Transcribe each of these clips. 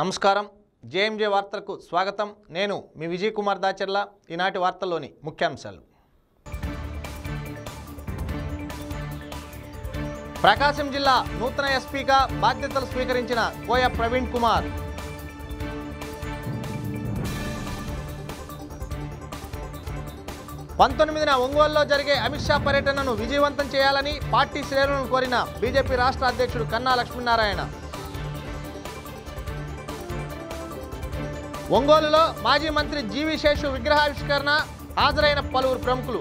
నమస్కారం. జేఎంజే వార్తలకు స్వాగతం. నేను మీ విజయ్ కుమార్ దాచర్ల. ఈనాటి వార్తల్లోని ముఖ్యాంశాలు. ప్రకాశం జిల్లా నూతన ఎస్పీగా బాధ్యతలు స్వీకరించిన కోయ ప్రవీణ్ కుమార్. పంతొమ్మిదిన ఒంగోలులో జరిగే అమిత్ షా పర్యటనను విజయవంతం చేయాలని పార్టీ శ్రేణులను కోరిన బీజేపీ రాష్ట్ర అధ్యక్షుడు కన్నా లక్ష్మీనారాయణ. ఒంగోలులో మాజీ మంత్రి జీవి శేషు విగ్రహావిష్కరణ హాజరైన పలువురు ప్రముఖులు.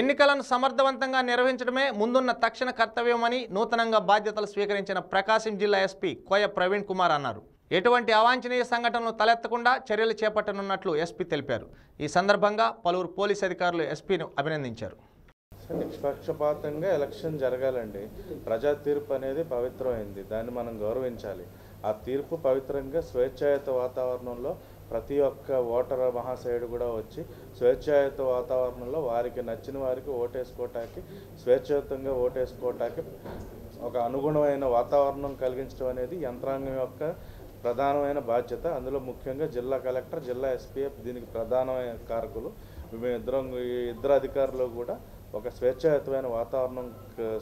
ఎన్నికలను సమర్థవంతంగా నిర్వహించడమే ముందున్న తక్షణ కర్తవ్యమని నూతనంగా బాధ్యతలు స్వీకరించిన ప్రకాశం జిల్లా ఎస్పీ కోయ ప్రవీణ్ కుమార్ అన్నారు. ఎటువంటి అవాంఛనీయ సంఘటనలు తలెత్తకుండా చర్యలు చేపట్టనున్నట్లు ఎస్పీ తెలిపారు. ఈ సందర్భంగా పలువురు పోలీస్ అధికారులు ఎస్పీను అభినందించారు. నిష్పక్షపాతంగా ఎలక్షన్ జరగాలండి. ప్రజా తీర్పు అనేది పవిత్రమైంది. దాన్ని మనం గౌరవించాలి. ఆ తీర్పు పవిత్రంగా స్వేచ్ఛాయుత వాతావరణంలో ప్రతి ఒక్క ఓటర్ మహాశయుడు కూడా వచ్చి స్వేచ్ఛాయుత వాతావరణంలో వారికి నచ్చిన వారికి ఓటేసుకోవటానికి స్వేచ్ఛాయుతంగా ఓటేసుకోవటానికి ఒక అనుగుణమైన వాతావరణం కలిగించడం అనేది యంత్రాంగం యొక్క ప్రధానమైన బాధ్యత. అందులో ముఖ్యంగా జిల్లా కలెక్టర్ జిల్లా ఎస్పీఎఫ్ దీనికి ప్రధానమైన కారకులు. మేమిద్దరం ఈ ఇద్దరు అధికారులు కూడా ఒక స్వేచ్ఛాయుతమైన వాతావరణం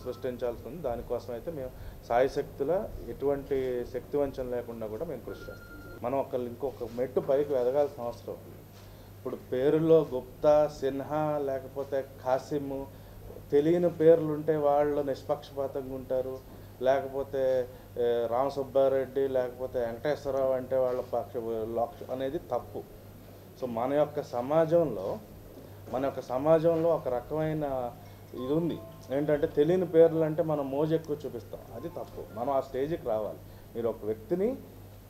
సృష్టించాల్సి ఉంది దానికోసం అయితే మేము సాయశక్తుల ఎటువంటి శక్తి వంచన లేకుండా కూడా మేము కృషి చేస్తాం. మనం ఒక ఇంకొక మెట్టు పైకి ఎదగాల్సిన అవసరం. ఇప్పుడు పేరులో గుప్తా సిన్హా లేకపోతే ఖాసిము తెలియని పేర్లు ఉంటే వాళ్ళు నిష్పక్షపాతంగా ఉంటారు. లేకపోతే రామసుబ్బారెడ్డి రామ సుబ్బారెడ్డి లేకపోతే వెంకటేశ్వరరావు అంటే వాళ్ళ పక్ష అనేది తప్పు. సో మన యొక్క సమాజంలో మన యొక్క సమాజంలో ఒక రకమైన ఇది ఉంది ఏంటంటే తెలియని పేర్లు అంటే మనం మోజు ఎక్కువ చూపిస్తాం. అది తప్పు. మనం ఆ స్టేజ్కి రావాలి. మీరు ఒక వ్యక్తిని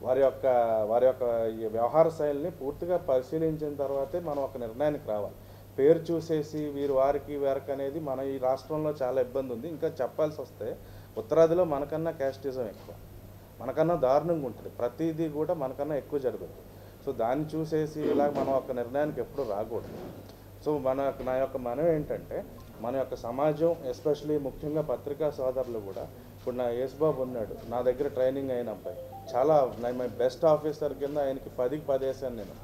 వారి యొక్క వారి యొక్క ఈ వ్యవహార శైలిని పూర్తిగా పరిశీలించిన తర్వాతే మనం ఒక నిర్ణయానికి రావాలి. పేరు చూసేసి వీరు వారికి వారికి అనేది మన ఈ రాష్ట్రంలో చాలా ఇబ్బంది ఉంది ఇంకా చెప్పాల్సి వస్తే ఉత్తరాదిలో మనకన్నా క్యాస్టిజం ఎక్కువ. మనకన్నా దారుణంగా ఉంటుంది. ప్రతిదీ కూడా మనకన్నా ఎక్కువ జరుగుతుంది సో దాన్ని చూసేసి ఇలా మనం ఒక నిర్ణయానికి ఎప్పుడు రాకూడదు. సో మన నా యొక్క మనం ఏంటంటే మన యొక్క సమాజం ఎస్పెషలీ ముఖ్యంగా పత్రికా సోదరులు కూడా ఇప్పుడు నా యేసుబాబు ఉన్నాడు నా దగ్గర ట్రైనింగ్ అయిన అబ్బాయి. చాలా మై బెస్ట్ ఆఫీసర్ కింద ఆయనకి పదికి పది వేసాను నేను.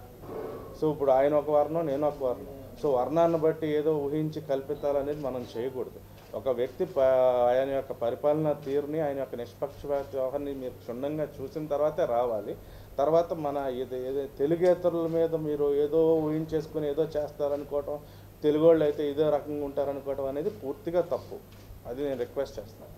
సో ఇప్పుడు ఆయన ఒక వర్ణం నేను ఒక వర్ణం సో వర్ణాన్ని బట్టి ఏదో ఊహించి కల్పితాలనేది మనం చేయకూడదు. ఒక వ్యక్తి ఆయన యొక్క పరిపాలన తీరుని ఆయన యొక్క నిష్పక్షపాత వ్యవహారాన్ని మీరు క్షుణ్ణంగా చూసిన తర్వాతే రావాలి. తర్వాత మన ఇది ఏదో తెలుగేతరుల మీద మీరు ఏదో ఊహించేసుకుని ఏదో చేస్తారనుకోవటం తెలుగు వాళ్ళు అయితే ఇదే రకంగా ఉంటారనుకోవటం అనేది పూర్తిగా తప్పు. అది నేను రిక్వెస్ట్ చేస్తాను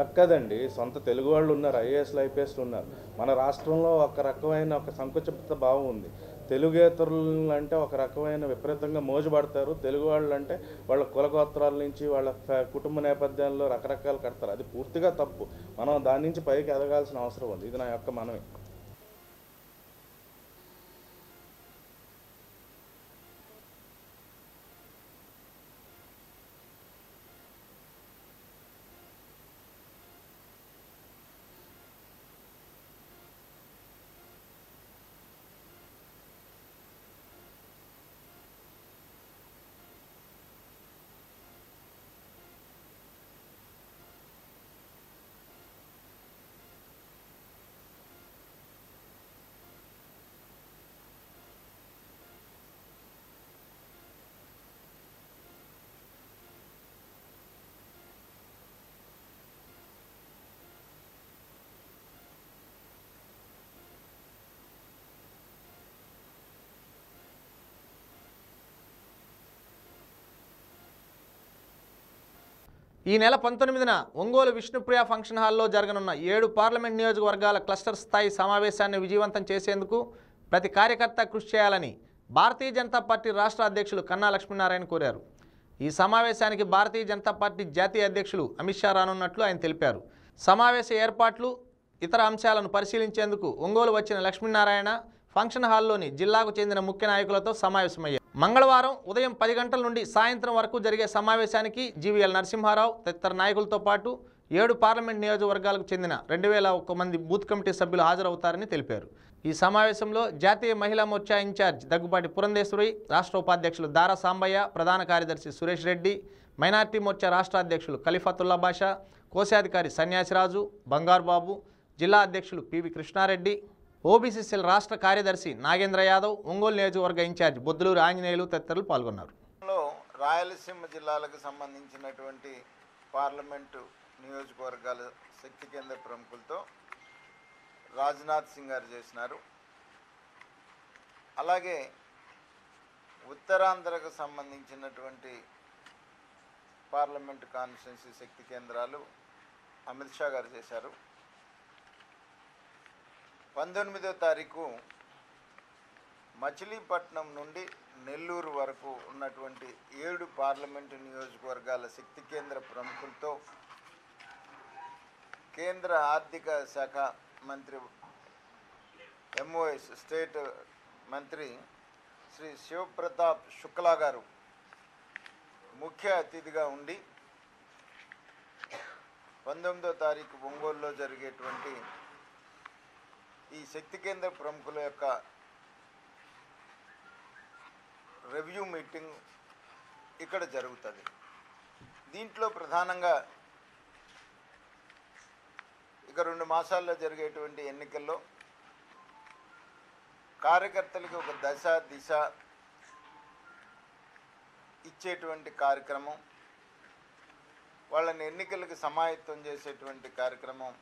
లక్కదండి సొంత తెలుగు వాళ్ళు ఉన్నారు ఐఏఎస్లు ఐపీఎస్లు ఉన్నారు. మన రాష్ట్రంలో ఒక రకమైన ఒక సంకుచిత భావం ఉంది. తెలుగేతరులు అంటే ఒక రకమైన విపరీతంగా మోజుపడతారు. తెలుగు వాళ్ళు అంటే వాళ్ళ కులగోత్రాల నుంచి వాళ్ళ కుటుంబ నేపథ్యంలో రకరకాలు కడతారు. అది పూర్తిగా తప్పు. మనం దాని నుంచి పైకి ఎదగాల్సిన అవసరం ఉంది. ఇది నా యొక్క మనమే ఈ నెల పంతొమ్మిదిన ఒంగోలు విష్ణుప్రియ ఫంక్షన్ హాల్లో జరగనున్న ఏడు పార్లమెంట్ నియోజకవర్గాల క్లస్టర్ స్థాయి సమావేశాన్ని విజయవంతం చేసేందుకు ప్రతి కార్యకర్త కృషి చేయాలని భారతీయ జనతా పార్టీ రాష్ట్ర అధ్యక్షులు కన్నా లక్ష్మీనారాయణ కోరారు. ఈ సమావేశానికి భారతీయ జనతా పార్టీ జాతీయ అధ్యక్షులు అమిత్ షా రానున్నట్లు ఆయన తెలిపారు. సమావేశ ఏర్పాట్లు ఇతర అంశాలను పరిశీలించేందుకు ఒంగోలు వచ్చిన లక్ష్మీనారాయణ ఫంక్షన్ హాల్లోని జిల్లాకు చెందిన ముఖ్య నాయకులతో సమావేశమయ్యారు. మంగళవారం ఉదయం పది గంటల నుండి సాయంత్రం వరకు జరిగే సమావేశానికి జీవీఎల్ నరసింహారావు తదితర నాయకులతో పాటు ఏడు పార్లమెంట్ నియోజకవర్గాలకు చెందిన రెండు వేల ఒక్క మంది బూత్ కమిటీ సభ్యులు హాజరవుతారని తెలిపారు. ఈ సమావేశంలో జాతీయ మహిళా మోర్చా ఇన్ఛార్జ్ దగ్గుబాటి పురంధేశ్వరి రాష్ట్ర ఉపాధ్యక్షులు దారా సాంబయ్య ప్రధాన కార్యదర్శి సురేష్ రెడ్డి మైనార్టీ మోర్చా రాష్ట్ర అధ్యక్షులు ఖలిఫతుల్లా బాషా కోశాధికారి సన్యాసిరాజు బంగారు బాబు జిల్లా అధ్యక్షులు పివి కృష్ణారెడ్డి ఓబీసీసీల రాష్ట్ర కార్యదర్శి నాగేంద్ర యాదవ్ ఒంగోలు నియోజకవర్గ ఇన్ఛార్జ్ బొద్దులూరు ఆంజనేయులు తదితరులు పాల్గొన్నారు. రాయలసీమ జిల్లాలకు సంబంధించినటువంటి పార్లమెంటు నియోజకవర్గాల శక్తి కేంద్ర ప్రముఖులతో రాజ్నాథ్ సింగ్ గారు చేసినారు. అలాగే ఉత్తరాంధ్రకు సంబంధించినటువంటి పార్లమెంటు కాన్స్టిట్యున్సీ శక్తి కేంద్రాలు అమిత్ షా గారు చేశారు. పంతొమ్మిదో తారీఖు మచిలీపట్నం నుండి నెల్లూరు వరకు ఉన్నటువంటి ఏడు పార్లమెంటు నియోజకవర్గాల శక్తి కేంద్ర ప్రముఖులతో కేంద్ర ఆర్థిక శాఖ మంత్రి ఎంఓఎస్ స్టేట్ మంత్రి శ్రీ శివప్రతాప్ శుక్లా గారు ముఖ్య అతిథిగా ఉండి పంతొమ్మిదో తారీఖు ఒంగోలులో జరిగేటువంటి ఈ శక్తి కేంద్ర ప్రముఖుల యొక్క రివ్యూ మీటింగ్ ఇక్కడ జరుగుతుంది. దీంట్లో ప్రధానంగా ఇక రెండు మాసాల్లో జరిగేటువంటి ఎన్నికల్లో కార్యకర్తలకి ఒక దశ దిశ ఇచ్చేటువంటి కార్యక్రమం వాళ్ళని ఎన్నికలకు సమాయత్తం చేసేటువంటి కార్యక్రమం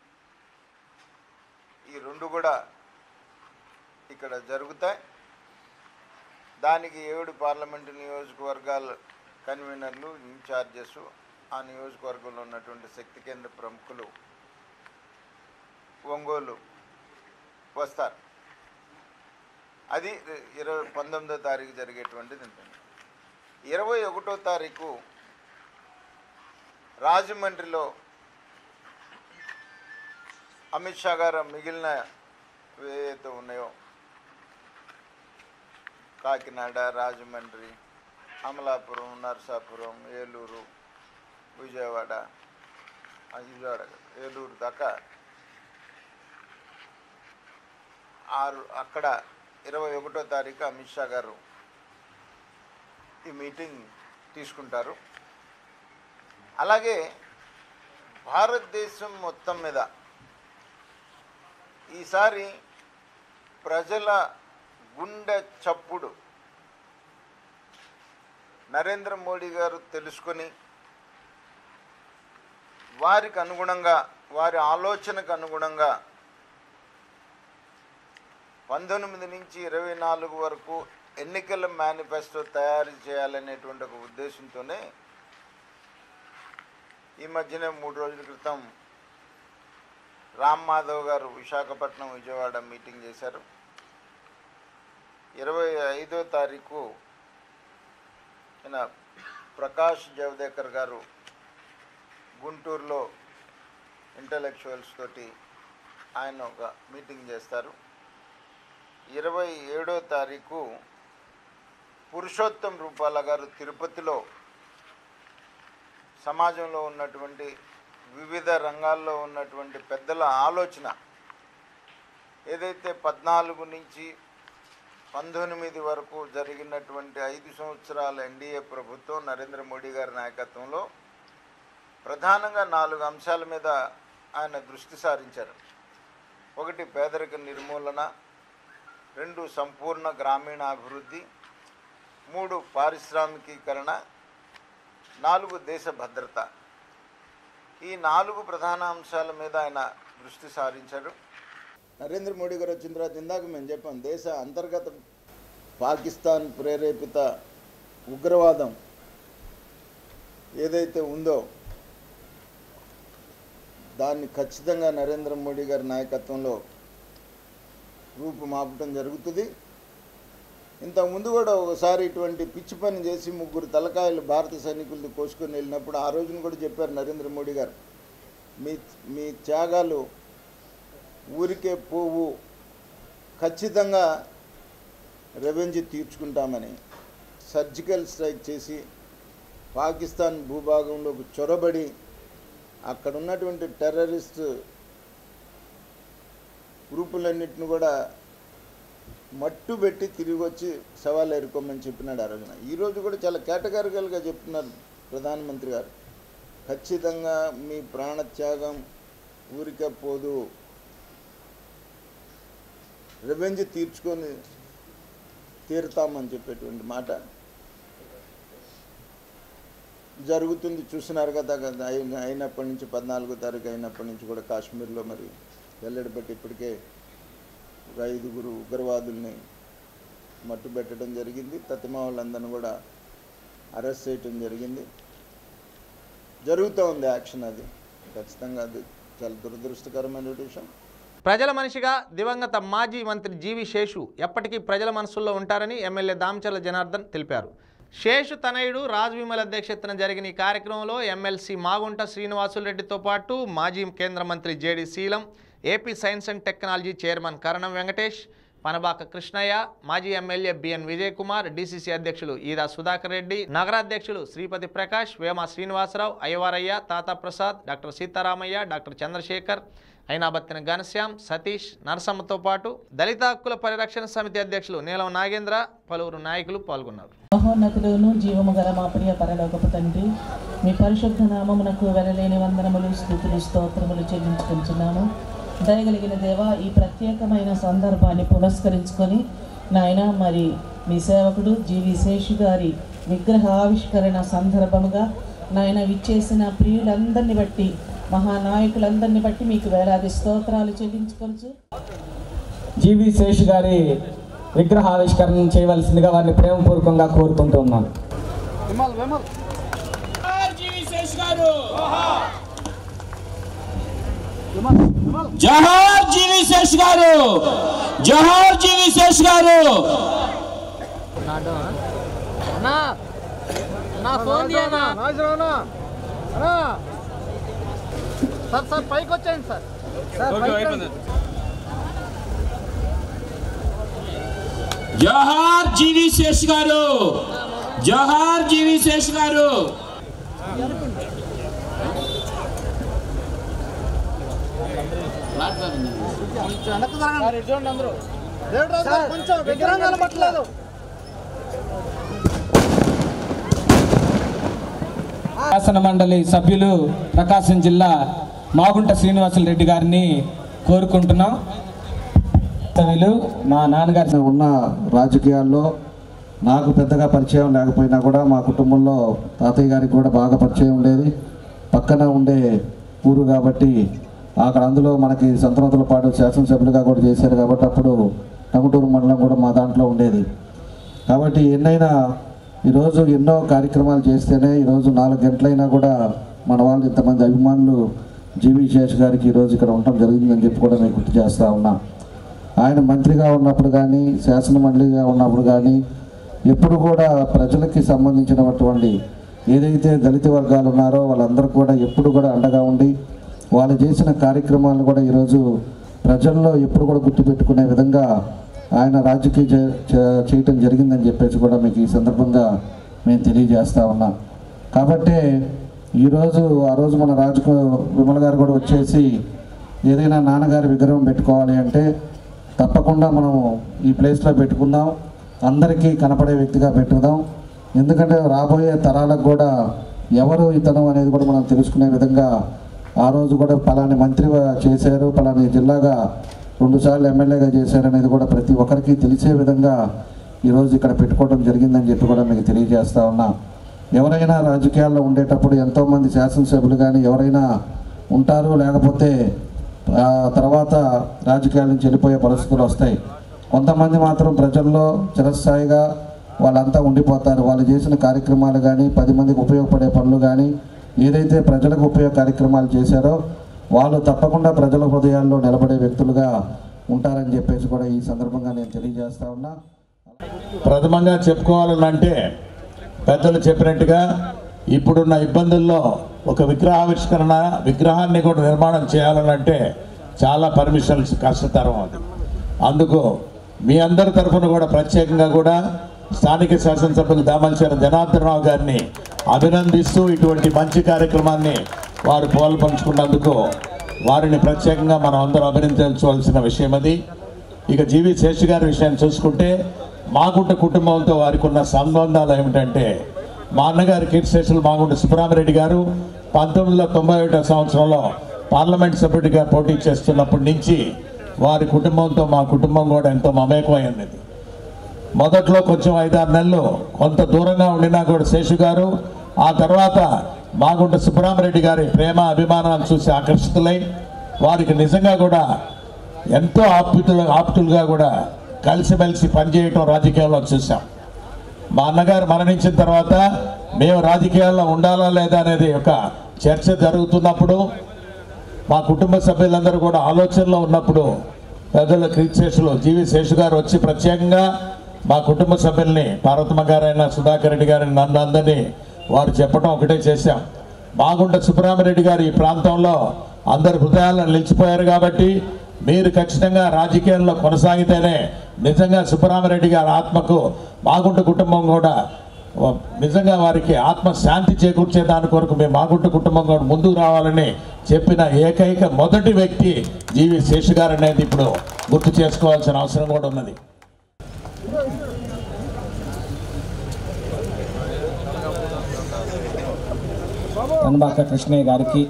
ఈ రెండు కూడా ఇక్కడ జరుగుతాయి. దానికి ఏడు పార్లమెంటు నియోజకవర్గాల కన్వీనర్లు ఇన్ఛార్జెస్ ఆ నియోజకవర్గంలో ఉన్నటువంటి శక్తి కేంద్ర ప్రముఖులు ఒంగోలు వస్తారు. అది ఇరవై పంతొమ్మిదో తారీఖు జరిగేటువంటిది ఉంటుంది. ఇరవై ఒకటో తారీఖు రాజమండ్రిలో అమిత్ షా గారు మిగిలిన ఏవైతే ఉన్నాయో కాకినాడ రాజమండ్రి అమలాపురం నరసాపురం ఏలూరు విజయవాడ విజయవాడ ఏలూరు దాకా ఆరు అక్కడ ఇరవై ఒకటో తారీఖు అమిత్ షా గారు ఈ మీటింగ్ తీసుకుంటారు. అలాగే భారతదేశం మొత్తం మీద ఈసారి ప్రజల గుండె చప్పుడు నరేంద్ర మోడీ గారు తెలుసుకొని వారికి అనుగుణంగా వారి ఆలోచనకు అనుగుణంగా పంతొమ్మిది నుంచి ఇరవై నాలుగు వరకు ఎన్నికల మేనిఫెస్టో తయారు చేయాలనేటువంటి ఒక ఉద్దేశంతోనే ఈ మధ్యనే మూడు రోజుల క్రితం రామ్ మాధవ్ గారు విశాఖపట్నం విజయవాడ మీటింగ్ చేశారు. ఇరవై ఐదో తారీఖు ఈయన ప్రకాష్ జవదేకర్ గారు గుంటూరులో ఇంటలెక్చువల్స్ తోటి ఆయన ఒక మీటింగ్ చేస్తారు. ఇరవై ఏడో తారీఖు పురుషోత్తం రూపాల గారు తిరుపతిలో సమాజంలో ఉన్నటువంటి వివిధ రంగాల్లో ఉన్నటువంటి పెద్దల ఆలోచన ఏదైతే పద్నాలుగు నుంచి పంతొమ్మిది వరకు జరిగినటువంటి ఐదు సంవత్సరాల ఎన్డీఏ ప్రభుత్వం నరేంద్ర మోడీ గారి నాయకత్వంలో ప్రధానంగా నాలుగు అంశాల మీద ఆయన దృష్టి సారించారు. ఒకటి పేదరిక నిర్మూలన రెండు సంపూర్ణ గ్రామీణాభివృద్ధి మూడు పారిశ్రామికీకరణ నాలుగు దేశ భద్రత. ఈ నాలుగు ప్రధాన అంశాల మీద ఆయన దృష్టి సారించారు. నరేంద్ర మోడీ గారు వచ్చిన తర్వాత ఇందాక మేము చెప్పాం దేశ అంతర్గత పాకిస్తాన్ ప్రేరేపిత ఉగ్రవాదం ఏదైతే ఉందో దాన్ని ఖచ్చితంగా నరేంద్ర మోడీ గారి నాయకత్వంలో రూపుమాపటం జరుగుతుంది. ఇంతకుముందు కూడా ఒకసారి ఇటువంటి పిచ్చి పని చేసి ముగ్గురు తలకాయలు భారత సైనికులది కోసుకొని వెళ్ళినప్పుడు ఆ రోజున కూడా చెప్పారు నరేంద్ర మోడీ గారు మీ మీ త్యాగాలు ఊరికే పోవు ఖచ్చితంగా రెవెంజ్ తీర్చుకుంటామని సర్జికల్ స్ట్రైక్ చేసి పాకిస్తాన్ భూభాగంలోకి చొరబడి అక్కడ ఉన్నటువంటి టెర్రరిస్ట్ గ్రూపులన్నింటిని కూడా మట్టు పెట్టి తిరిగి వచ్చి సవాలు ఎదుర్కోమని చెప్పినాడు ఆ రోజున కూడా చాలా కేటగారికల్గా చెప్తున్నారు ప్రధానమంత్రి గారు. ఖచ్చితంగా మీ ప్రాణత్యాగం ఊరికే పోదు. రివెంజ్ తీర్చుకొని తీరుతామని చెప్పేటువంటి మాట జరుగుతుంది. చూసినారు కదా అయినప్పటి నుంచి పద్నాలుగో తారీఖు అయినప్పటి నుంచి కూడా కాశ్మీర్లో మరి వెల్లడిపెట్టి ఇప్పటికే ఒక ఐదుగురు ఉగ్రవాదుల్ని మట్టు పెట్టడం జరిగింది. తతిమా వాళ్ళందరిని కూడా అరెస్ట్ చేయటం జరిగింది. జరుగుతూ ఉంది యాక్షన్ అది. ఖచ్చితంగా అది చాలా దురదృష్టకరమైన విషయం. ప్రజల మనిషిగా దివంగత మాజీ మంత్రి జీవి శేషు ఎప్పటికీ ప్రజల మనసుల్లో ఉంటారని ఎమ్మెల్యే దామచర్ల జనార్దన్ తెలిపారు. శేషు తనయుడు రాజు విమల్ అధ్యక్షతన జరిగిన ఈ కార్యక్రమంలో ఎమ్మెల్సీ మాగుంట శ్రీనివాసులరెడ్డితో పాటు మాజీ కేంద్ర మంత్రి JD Seelam AP science and technology chairman Karanam Venkatesh Panabaka Krishnaiah మాజీ MLA BN Vijay Kumar DCC అధ్యక్షులు ఈదా సుధాకర్ రెడ్డి నగరాధ్యక్షులు శ్రీపతి ప్రకాష్ వేమ శ్రీనివాసరావు అయ్యవారయ్య తాతా ప్రసాద్ డాక్టర్ సీతారామయ్య డాక్టర్ చంద్రశేఖర్ అయినాబత్తిన ఘనశ్యామ్ సతీష్ నరసమ్మతో పాటు దళిత హక్కుల పరిరక్షణ సమితి అధ్యక్షులు నీలం నాగేంద్ర పలువురు నాయకులు పాల్గొన్నారు. జీవము గల మా ప్రియ పరలోకపు తండ్రి మీ పరిశుద్ధ నామమునకు వెలలేని వందనములు స్థుతులు స్తోత్రములు చెల్లించుకుంటున్నాము దయగలిగిన దేవ ఈ ప్రత్యేకమైన సందర్భాన్ని పురస్కరించుకొని నాయన మరి మీ సేవకుడు జీవి శేషు గారి విగ్రహ ఆవిష్కరణ సందర్భముగా నాయన విచ్చేసిన ప్రియులందరిని బట్టి మహానాయకులందరిని బట్టి మీకు వేలాది స్తోత్రాలు చెల్లించుకొచ్చు జీవి శేష్ గారి విగ్రహ ఆవిష్కరణ చేయవలసిందిగా వారిని ప్రేమపూర్వకంగా కోరుకుంటున్నాను జోహార్ జీవి శేష్ గారు! జోహార్ జీవి శేష్ గారు జోహార్ జీవి శేష్ గారు! జోహార్ జీవి శేష్ గారు! శాసన మండలి సభ్యులు ప్రకాశం జిల్లా మాగుంట శ్రీనివాసులు రెడ్డి గారిని కోరుకుంటున్నాం. సభ్యులు మా నాన్నగారి ఉన్న రాజకీయాల్లో నాకు పెద్దగా పరిచయం లేకపోయినా కూడా మా కుటుంబంలో తాతయ్య గారికి కూడా బాగా పరిచయం ఉండేది పక్కన ఉండే ఊరు కాబట్టి అక్కడ అందులో మనకి సంతనతుల పాటు శాసనసభ్యులుగా కూడా చేశారు కాబట్టి అప్పుడు టంగుటూరు మండలం కూడా మా దాంట్లో ఉండేది. కాబట్టి ఎన్నైనా ఈరోజు ఎన్నో కార్యక్రమాలు చేస్తేనే ఈరోజు నాలుగు గంటలైనా కూడా మన వాళ్ళు ఇంతమంది అభిమానులు జీవి శేష్ గారికి ఈరోజు ఇక్కడ ఉండటం జరిగిందని చెప్పి కూడా నేను గుర్తు చేస్తూ ఉన్నా. ఆయన మంత్రిగా ఉన్నప్పుడు కానీ శాసన మండలిగా ఉన్నప్పుడు కానీ ఎప్పుడు కూడా ప్రజలకి సంబంధించినటువంటి ఏదైతే దళిత వర్గాలు ఉన్నారో వాళ్ళందరూ కూడా ఎప్పుడు కూడా అండగా ఉండి వాళ్ళు చేసిన కార్యక్రమాలను కూడా ఈరోజు ప్రజల్లో ఎప్పుడు కూడా గుర్తుపెట్టుకునే విధంగా ఆయన రాజకీయ చేయటం జరిగిందని చెప్పేసి కూడా మీకు ఈ సందర్భంగా మేము తెలియజేస్తా ఉన్నాం. కాబట్టి ఈరోజు ఆ రోజు మన రాజు విమల గారు కూడా వచ్చేసి ఏదైనా నాన్నగారి విగ్రహం పెట్టుకోవాలి అంటే తప్పకుండా మనం ఈ ప్లేస్లో పెట్టుకుందాం. అందరికీ కనపడే వ్యక్తిగా పెట్టుకుందాం. ఎందుకంటే రాబోయే తరాలకు కూడా ఎవరు ఇతను అనేది కూడా మనం తెలుసుకునే విధంగా ఆ రోజు కూడా పలాని మంత్రిగా చేశారు పలాని జిల్లాగా రెండుసార్లు ఎమ్మెల్యేగా చేశారు అనేది కూడా ప్రతి ఒక్కరికి తెలిసే విధంగా ఈరోజు ఇక్కడ పెట్టుకోవడం జరిగిందని చెప్పి కూడా మీకు తెలియజేస్తా ఉన్నా. ఎవరైనా రాజకీయాల్లో ఉండేటప్పుడు ఎంతోమంది శాసనసభ్యులు కానీ ఎవరైనా ఉంటారు లేకపోతే తర్వాత రాజకీయాల నుంచి వెళ్ళిపోయే పరిస్థితులు వస్తాయి. కొంతమంది మాత్రం ప్రజల్లో చిరస్థాయిగా వాళ్ళంతా ఉండిపోతారు. వాళ్ళు చేసిన కార్యక్రమాలు కానీ పది మందికి ఉపయోగపడే పనులు కానీ ఏదైతే ప్రజలకు ఉపయోగ కార్యక్రమాలు చేశారో వాళ్ళు తప్పకుండా ప్రజల హృదయాల్లో నిలబడే వ్యక్తులుగా ఉంటారని చెప్పేసి కూడా ఈ సందర్భంగా నేను తెలియజేస్తా ఉన్నా. ప్రథమంగా చెప్పుకోవాలనంటే పెద్దలు చెప్పినట్టుగా ఇప్పుడున్న ఇబ్బందుల్లో ఒక విగ్రహావిష్కరణ విగ్రహాన్ని కూడా నిర్మాణం చేయాలనంటే చాలా పర్మిషన్స్ కష్టతరం అది. అందుకు మీ అందరి తరఫున కూడా ప్రత్యేకంగా కూడా స్థానిక శాసనసభ్యులు దామల్చారు జనార్దనరావు గారిని అభినందిస్తూ ఇటువంటి మంచి కార్యక్రమాన్ని వారు పాల్పంచుకున్నందుకు వారిని ప్రత్యేకంగా మనం అందరం అభినందించవలసిన విషయం అది. ఇక జీవి శేషి గారి విషయాన్ని చూసుకుంటే మాగుంట కుటుంబంతో వారికి ఉన్న సంబంధాలు ఏమిటంటే మా అన్నగారు కీర్తిశేషులు మాగుంట సుబ్రామరెడ్డి గారు పంతొమ్మిది వందల తొంభై ఒకటో సంవత్సరంలో పార్లమెంట్ సభ్యుడిగా పోటీ చేస్తున్నప్పటి నుంచి వారి కుటుంబంతో మా కుటుంబం కూడా ఎంతో మమేకమై ఉన్నది. మొదట్లో కొంచెం ఐదారు నెలలు కొంత దూరంగా ఉండినా కూడా శేషు గారు ఆ తర్వాత మాగుంట సుబ్బరామరెడ్డి గారి ప్రేమ అభిమానాలు చూసి ఆకర్షితులై వారికి నిజంగా కూడా ఎంతో ఆప్తులు ఆప్తులుగా కూడా కలిసిమెలిసి పనిచేయటం రాజకీయాల్లో చూసాం మా అన్నగారు మరణించిన తర్వాత మేము రాజకీయాల్లో ఉండాలా లేదా అనేది ఒక చర్చ జరుగుతున్నప్పుడు మా కుటుంబ సభ్యులందరూ కూడా ఆలోచనలో ఉన్నప్పుడు పెద్దల క్రీశేషులు జీవి శేషు గారు వచ్చి ప్రత్యేకంగా మా కుటుంబ సభ్యుల్ని పార్వతమ్మ గారైనా సుధాకర్ రెడ్డి గారిని నన్ను అందరినీ వారు చెప్పడం ఒకటే చేశాం. బాగుంట సుబ్బరామరెడ్డి గారు ఈ ప్రాంతంలో అందరి హృదయాల్లో నిలిచిపోయారు కాబట్టి మీరు ఖచ్చితంగా రాజకీయాల్లో కొనసాగితేనే నిజంగా సుబ్బరామరెడ్డి గారి ఆత్మకు మాగుంట కుటుంబం కూడా నిజంగా వారికి ఆత్మ శాంతి చేకూర్చే దాని కొరకు మేము మాగుంట కుటుంబం కూడా ముందుకు రావాలని చెప్పిన ఏకైక మొదటి వ్యక్తి జీవి శేషు గారు అనేది ఇప్పుడు గుర్తు చేసుకోవాల్సిన అవసరం కూడా ఉన్నది. కనబాక కృష్ణయ్య గారికి.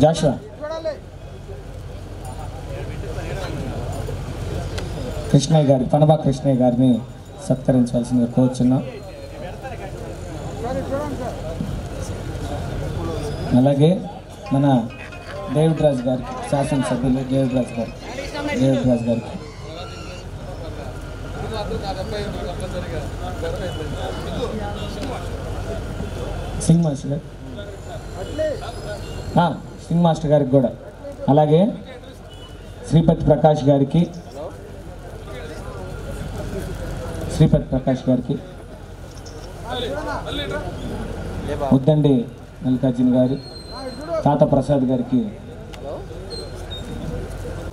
జాషువా. కృష్ణయ్య గారి పనబా కృష్ణయ్య గారిని సత్కరించాల్సింది కోరుచున్నాం. అలాగే మన డేవిడ్ రాజు గారికి శాసనసభ్యులు డేవిడ్ రాజు గారు. డేవిడ్ గారికి. సింగ్ మాస్టర్. గారు సింగ్ మాస్టర్ గారికి కూడా. అలాగే శ్రీపతి ప్రకాష్ గారికి. శ్రీపతి ప్రకాష్ గారికి. ఉద్దండి మల్లికార్జున గారు. తాత ప్రసాద్ గారికి.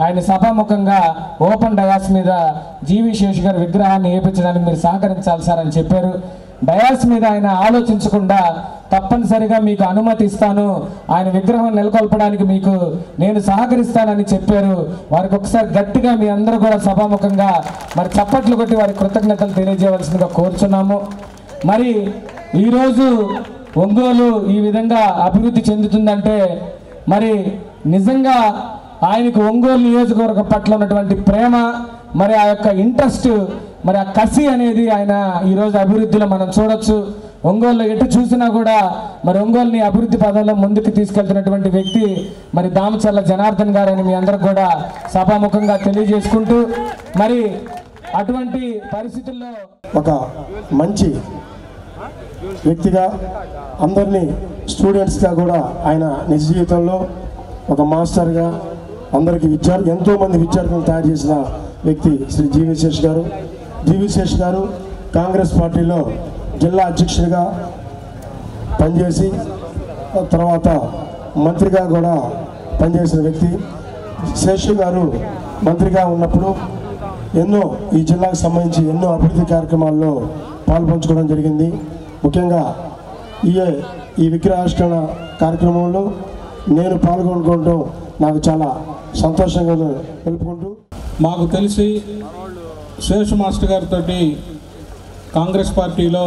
ఆయన సభాముఖంగా ఓపెన్ డయాస్ మీద జీవి శేషు గారి విగ్రహాన్ని ఏపించడానికి మీరు సహకరించాలి సార్ అని చెప్పారు. డయాస్ మీద ఆయన ఆలోచించకుండా తప్పనిసరిగా మీకు అనుమతి ఇస్తాను. ఆయన విగ్రహం నెలకొల్పడానికి మీకు నేను సహకరిస్తానని చెప్పారు. వారికి ఒకసారి గట్టిగా మీ అందరూ కూడా సభాముఖంగా మరి చప్పట్లు కొట్టి వారి కృతజ్ఞతలు తెలియజేయవలసిందిగా కోరుచున్నాము. మరి ఈరోజు ఒంగోలు ఈ విధంగా అభివృద్ధి చెందుతుందంటే మరి నిజంగా ఆయనకు ఒంగోలు నియోజకవర్గం పట్ల ఉన్నటువంటి ప్రేమ మరి ఆ యొక్క ఇంట్రెస్ట్ మరి ఆ కసి అనేది ఆయన ఈరోజు అభివృద్ధిలో మనం చూడొచ్చు. ఒంగోలులో ఎటు చూసినా కూడా మరి ఒంగోలుని అభివృద్ధి పదంలో ముందుకు తీసుకెళ్తున్నటువంటి వ్యక్తి మరి దామచర్ల జనార్దన్ గారు అని మీ అందరికి కూడా సభాముఖంగా తెలియజేసుకుంటూ మరి అటువంటి పరిస్థితుల్లో ఒక మంచి వ్యక్తిగా అందరినీ స్టూడెంట్స్గా కూడా ఆయన నిజ జీవితంలో ఒక మాస్టర్గా అందరికీ విద్యార్థి ఎంతోమంది విద్యార్థులను తయారు చేసిన వ్యక్తి శ్రీ జీవిశేష్ గారు. జీవిశేష్ గారు కాంగ్రెస్ పార్టీలో జిల్లా అధ్యక్షుడిగా పనిచేసి తర్వాత మంత్రిగా కూడా పనిచేసిన వ్యక్తి. శేషు గారు మంత్రిగా ఉన్నప్పుడు ఎన్నో ఈ జిల్లాకు సంబంధించి ఎన్నో అభివృద్ధి కార్యక్రమాల్లో పాల్పంచుకోవడం జరిగింది. ముఖ్యంగా ఈ ఈ విగ్రహావిష్కరణ కార్యక్రమంలో నేను పాల్గొనుకోవడం నాకు చాలా సంతోషంగా తెలుపుకుంటూ. మాకు తెలిసి శేషు మాస్టర్ గారితో కాంగ్రెస్ పార్టీలో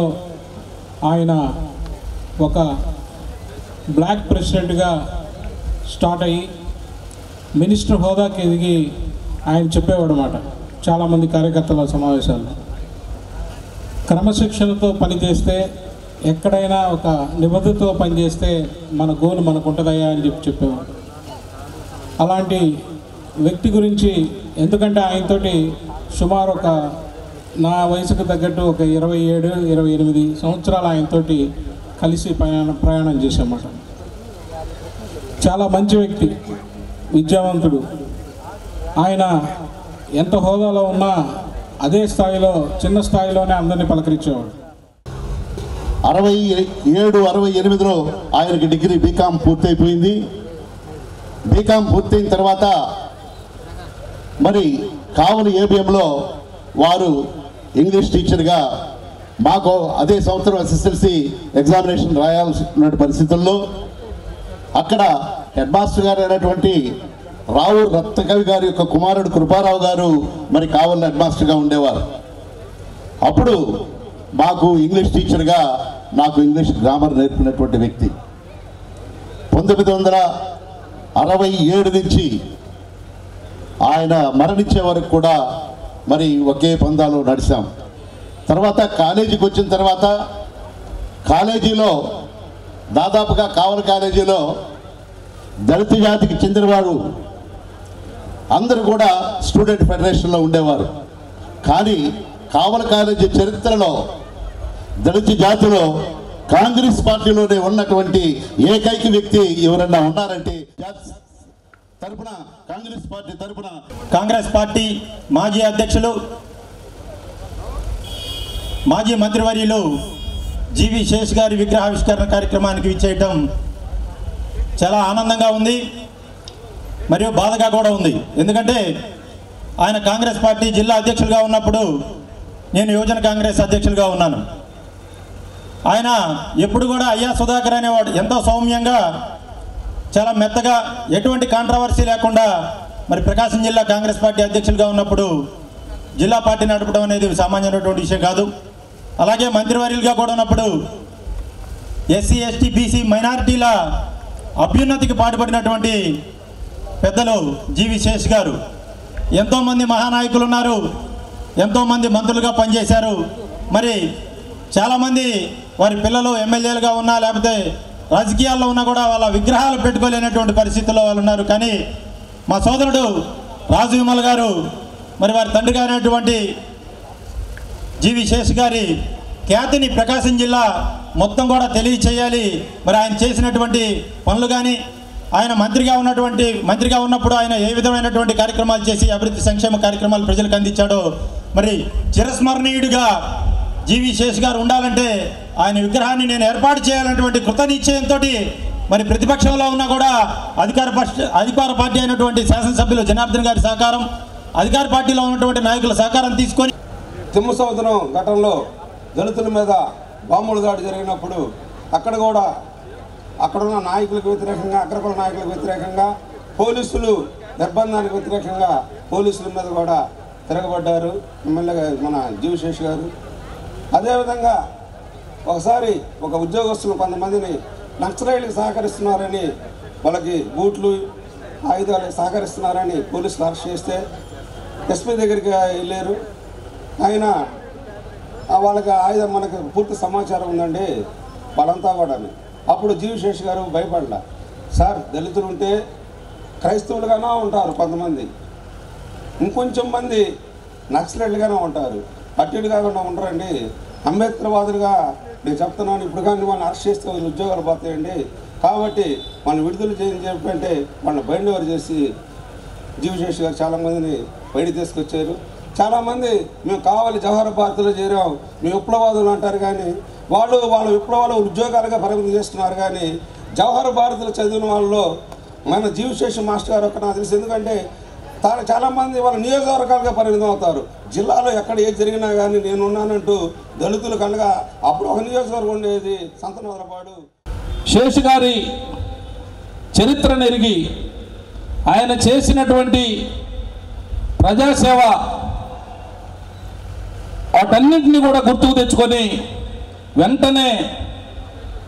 ఆయన ఒక బ్లాక్ ప్రెసిడెంట్గా స్టార్ట్ అయ్యి మినిస్టర్ హోదాకి ఎదిగి ఆయన చెప్పేవాడు అనమాట చాలామంది కార్యకర్తల సమావేశాల్లో క్రమశిక్షణతో పనిచేస్తే ఎక్కడైనా ఒక నిబద్ధతతో పనిచేస్తే మన గోలు మనకు ఉంటుందయ్యా అని చెప్పి చెప్పేవాడు. అలాంటి వ్యక్తి గురించి ఎందుకంటే ఆయనతోటి సుమారు ఒక నా వయసుకు తగ్గట్టు ఒక ఇరవై ఏడు ఇరవై ఎనిమిది సంవత్సరాలు ఆయనతోటి కలిసి ప్రయాణం ప్రయాణం చేశామాట చాలా మంచి వ్యక్తి విద్యావంతుడు. ఆయన ఎంత హోదాలో ఉన్నా అదే స్థాయిలో చిన్న స్థాయిలోనే అందరినీ పలకరించేవాడు. అరవై ఏడు అరవై ఎనిమిదిలో ఆయనకి డిగ్రీ బీకామ్ పూర్తయిపోయింది. బీకామ్ పూర్తయిన తర్వాత మరి కావలి ఏబిఎంలో వారు ఇంగ్లీష్ టీచర్గా మాకు అదే సంవత్సరం ఎస్ఎస్ఎల్సి ఎగ్జామినేషన్ రాయాల్సిన పరిస్థితుల్లో అక్కడ హెడ్ మాస్టర్ గారు అయినటువంటి రావు రత్నకవి గారి యొక్క కుమారుడు కృపారావు గారు మరి కావలి హెడ్ మాస్టర్గా ఉండేవారు. అప్పుడు మాకు ఇంగ్లీష్ టీచర్గా నాకు ఇంగ్లీష్ గ్రామర్ నేర్పినటువంటి వ్యక్తి. పంతొమ్మిది వందల అరవై ఏడు నుంచి ఆయన మరణించే వరకు కూడా మరి ఒకే పందాలు నడిచాం. తర్వాత కాలేజీకి వచ్చిన తర్వాత కాలేజీలో దాదాపుగా కావల కాలేజీలో దళిత జాతికి చెందినవాడు అందరూ కూడా స్టూడెంట్ ఫెడరేషన్లో ఉండేవారు. కానీ కావల కాలేజీ చరిత్రలో దళిత జాతిలో కాంగ్రెస్ పార్టీలోనే ఉన్నటువంటి ఏకైక వ్యక్తి ఎవరన్నా ఉన్నారంటే తరపున కాంగ్రెస్ పార్టీ తరపున. కాంగ్రెస్ పార్టీ మాజీ అధ్యక్షులు మాజీ మంత్రివర్యులు జీవి శేష్ గారి విగ్రహావిష్కరణ కార్యక్రమానికి విచ్చేయటం చాలా ఆనందంగా ఉంది మరియు బాధగా కూడా ఉంది. ఎందుకంటే ఆయన కాంగ్రెస్ పార్టీ జిల్లా అధ్యక్షులుగా ఉన్నప్పుడు నేను యువజన కాంగ్రెస్ అధ్యక్షులుగా ఉన్నాను. ఆయన ఎప్పుడు కూడా అయ్యా సుధాకర్ అనేవాడు. ఎంతో సౌమ్యంగా చాలా మెత్తగా ఎటువంటి కాంట్రవర్సీ లేకుండా మరి ప్రకాశం జిల్లా కాంగ్రెస్ పార్టీ అధ్యక్షులుగా ఉన్నప్పుడు జిల్లా పార్టీ నడపడం అనేది సామాన్యమైనటువంటి విషయం కాదు. అలాగే మంత్రివర్యులుగా కూడా ఉన్నప్పుడు ఎస్సీ ఎస్టీ బీసీ మైనారిటీల అభ్యున్నతికి పాటుపడినటువంటి పెద్దలు జీవి శేష్ గారు. ఎంతోమంది మహానాయకులు ఉన్నారు. ఎంతోమంది మంత్రులుగా పనిచేశారు. మరి చాలామంది వారి పిల్లలు ఎమ్మెల్యేలుగా ఉన్నా లేకపోతే రాజకీయాల్లో ఉన్నా కూడా వాళ్ళ విగ్రహాలు పెట్టుకోలేనటువంటి పరిస్థితుల్లో వాళ్ళు ఉన్నారు. కానీ మా సోదరుడు రాజు విమల్ గారు మరి వారి తండ్రి గారైనటువంటి జీవి శేష్ గారి ఖ్యాతిని ప్రకాశం జిల్లా మొత్తం కూడా తెలియచేయాలి. మరి ఆయన చేసినటువంటి పనులు కానీ ఆయన మంత్రిగా ఉన్నటువంటి మంత్రిగా ఉన్నప్పుడు ఆయన ఏ విధమైనటువంటి కార్యక్రమాలు చేసి అభివృద్ధి సంక్షేమ కార్యక్రమాలు ప్రజలకు అందించాడో మరి చిరస్మరణీయుడిగా జీవి శేష్ గారు ఉండాలంటే ఆయన విగ్రహాన్ని నేను ఏర్పాటు చేయాలన్నటువంటి కృత నిశ్చయంతో మరి ప్రతిపక్షంలో ఉన్నా కూడా అధికార అధికార పార్టీ అయినటువంటి శాసనసభ్యులు జనార్దన్ గారి సహకారం అధికార పార్టీలో ఉన్నటువంటి నాయకుల సహకారం తీసుకొని తిమ్ము సంవత్సరం ఘటనలో దళితుల మీద బాంబుల దాడి జరిగినప్పుడు అక్కడ కూడా అక్కడున్న నాయకులకు వ్యతిరేకంగా అగ్రకుల నాయకులకు వ్యతిరేకంగా పోలీసులు నిర్బంధానికి వ్యతిరేకంగా పోలీసుల మీద కూడా తిరగబడ్డారు ఎమ్మెల్యే మన జీవశేష్ గారు. అదేవిధంగా ఒకసారి ఒక ఉద్యోగస్తులు కొంతమందిని నక్సలైట్లకు సహకరిస్తున్నారని వాళ్ళకి బూట్లు ఆయుధాలకు సహకరిస్తున్నారని పోలీసులు అరెస్ట్ చేస్తే ఎస్పీ దగ్గరికి వెళ్ళారు. ఆయన వాళ్ళకి ఆయుధం మనకు పూర్తి సమాచారం ఉందండి వాళ్ళంతా కూడా అప్పుడు జీవశేష్ గారు భయపడలా. సార్ దళితులు ఉంటే క్రైస్తవులుగానే ఉంటారు కొంతమంది. ఇంకొంచెం మంది నక్సలెట్లుగానే ఉంటారు. అట్టిడు కాకుండా ఉండరండి. అంబేద్కర్వాదులుగా నేను చెప్తున్నాను ఇప్పుడు కానీ వాళ్ళని అరెస్ట్ చేస్తే వాళ్ళు ఉద్యోగాలు పోతాయండి. కాబట్టి వాళ్ళని విడుదల చేయని చెప్పంటే వాళ్ళని బైండ్ చేసి జీవశేషి గారు చాలామందిని బయట తీసుకొచ్చారు. చాలామంది మేము కావాలి జవహర్ భారత్లో చేరాం మేము విప్లవాదులు అంటారు కానీ వాళ్ళు వాళ్ళ విప్లవాలు ఉద్యోగాలుగా పరిమితం చేస్తున్నారు కానీ జవహర్ భారత్లో చదివిన వాళ్ళలో మన జీవశేషి మాస్టర్ గారు ఒక నాకు తెలుసు. ఎందుకంటే తాను చాలామంది వాళ్ళ నియోజకవర్గాలుగా పరిమితం అవుతారు. జిల్లాలో ఎక్కడ ఏది జరిగినా కానీ నేను ఉన్నానంటూ దళితులు కనుక అప్పుడు ఒక నియోజకవర్గం ఉండేది సంతనవరపాడు. శేషు గారి చరిత్ర ఎరిగి ఆయన చేసినటువంటి ప్రజాసేవ వాటన్నింటినీ కూడా గుర్తుకు తెచ్చుకొని వెంటనే